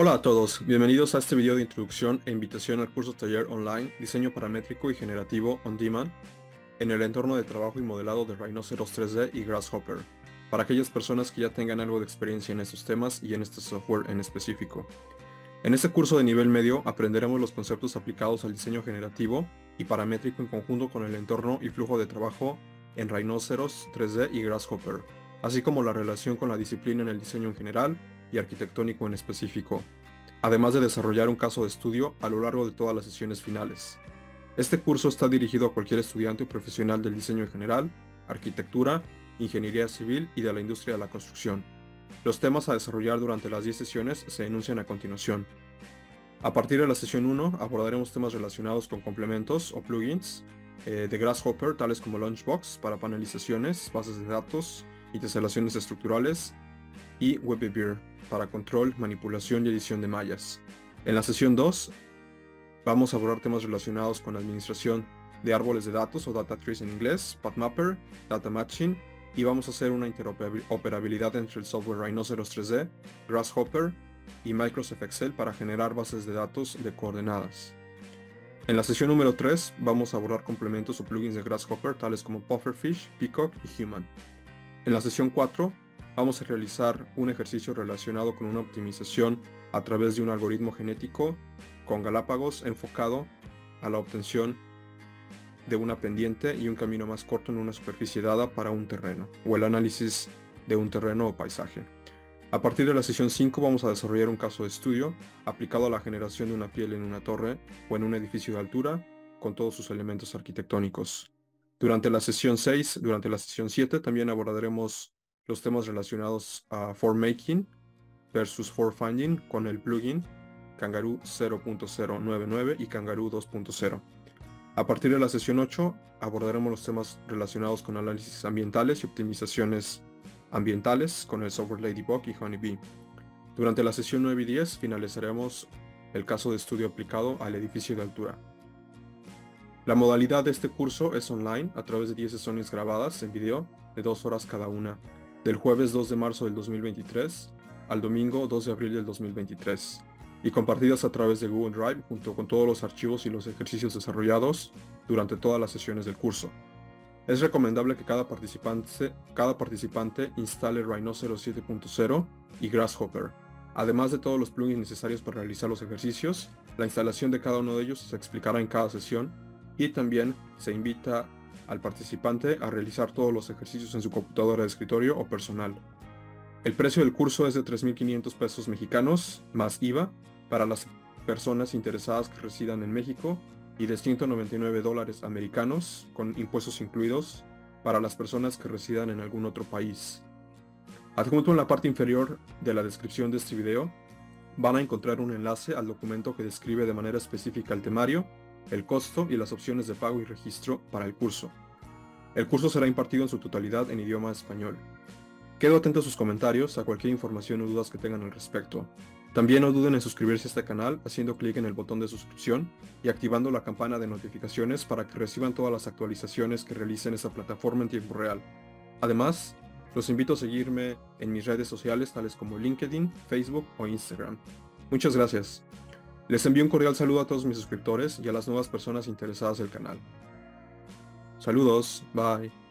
Hola a todos, bienvenidos a este video de introducción e invitación al curso taller online Diseño Paramétrico y Generativo On Demand en el entorno de trabajo y modelado de Rhinoceros 3D y Grasshopper, para aquellas personas que ya tengan algo de experiencia en estos temas y en este software en específico. En este curso de nivel medio aprenderemos los conceptos aplicados al diseño generativo y paramétrico en conjunto con el entorno y flujo de trabajo en Rhinoceros 3D y Grasshopper, así como la relación con la disciplina en el diseño en general y arquitectónico en específico, además de desarrollar un caso de estudio a lo largo de todas las sesiones finales. Este curso está dirigido a cualquier estudiante o profesional del diseño en general, arquitectura, ingeniería civil y de la industria de la construcción. Los temas a desarrollar durante las 10 sesiones se enuncian a continuación. A partir de la sesión 1 abordaremos temas relacionados con complementos o plugins eh, de Grasshopper, tales como Launchbox para panelizaciones, bases de datos y teselaciones estructurales, y WebBeer para control, manipulación y edición de mallas. En la sesión 2 vamos a abordar temas relacionados con administración de árboles de datos o data trees en inglés, PathMapper, Data Matching y vamos a hacer una interoperabilidad entre el software Rhinoceros 3D, Grasshopper y Microsoft Excel para generar bases de datos de coordenadas. En la sesión número 3 vamos a abordar complementos o plugins de Grasshopper tales como Pufferfish, Peacock y Human. En la sesión 4 vamos a realizar un ejercicio relacionado con una optimización a través de un algoritmo genético con Galápagos enfocado a la obtención de una pendiente y un camino más corto en una superficie dada para un terreno, o el análisis de un terreno o paisaje. A partir de la sesión 5 vamos a desarrollar un caso de estudio aplicado a la generación de una piel en una torre o en un edificio de altura con todos sus elementos arquitectónicos. Durante la sesión 6, durante la sesión 7 también abordaremos los temas relacionados a form-making versus for-finding con el plugin Kangaroo 0.099 y Kangaroo 2.0. A partir de la sesión 8 abordaremos los temas relacionados con análisis ambientales y optimizaciones ambientales con el software Ladybug y Honeybee. Durante la sesión 9 y 10 finalizaremos el caso de estudio aplicado al edificio de altura. La modalidad de este curso es online a través de 10 sesiones grabadas en video de 2 horas cada una del jueves 2 de marzo del 2023 al domingo 2 de abril del 2023 y compartidas a través de Google Drive junto con todos los archivos y los ejercicios desarrollados durante todas las sesiones del curso. Es recomendable que cada participante, cada participante instale Rhinoceros 7.0 y Grasshopper. Además de todos los plugins necesarios para realizar los ejercicios, la instalación de cada uno de ellos se explicará en cada sesión y también se invita al participante a realizar todos los ejercicios en su computadora de escritorio o personal. El precio del curso es de 3.500 pesos mexicanos más IVA para las personas interesadas que residan en México y de 199 dólares americanos con impuestos incluidos para las personas que residan en algún otro país. Adjunto en la parte inferior de la descripción de este video van a encontrar un enlace al documento que describe de manera específica el temario el costo y las opciones de pago y registro para el curso. El curso será impartido en su totalidad en idioma español. Quedo atento a sus comentarios, a cualquier información o dudas que tengan al respecto. También no duden en suscribirse a este canal haciendo clic en el botón de suscripción y activando la campana de notificaciones para que reciban todas las actualizaciones que realicen esta plataforma en tiempo real. Además, los invito a seguirme en mis redes sociales tales como LinkedIn, Facebook o Instagram. Muchas gracias. Les envío un cordial saludo a todos mis suscriptores y a las nuevas personas interesadas del canal. Saludos, bye.